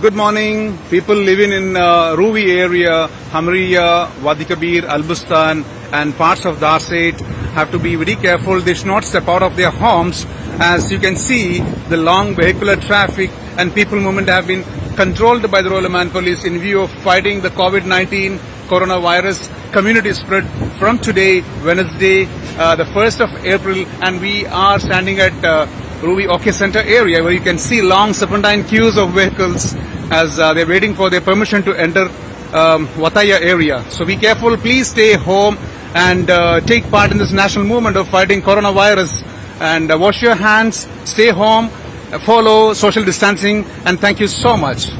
Good morning. People living in uh, Ruwi area, Hamriya, Wadi Kabir, Albustan and parts of Darsait have to be very careful. They should not step out of their homes. As you can see, the long vehicular traffic and people movement have been controlled by the Royal Oman Police in view of fighting the COVID-19 coronavirus community spread from today, Wednesday, uh, the 1st of April, and we are standing at uh, Ruwi OK Center area where you can see long serpentine queues of vehicles as uh, they're waiting for their permission to enter um, Wataya area. So be careful, please stay home and uh, take part in this national movement of fighting coronavirus and uh, wash your hands, stay home, follow social distancing and thank you so much.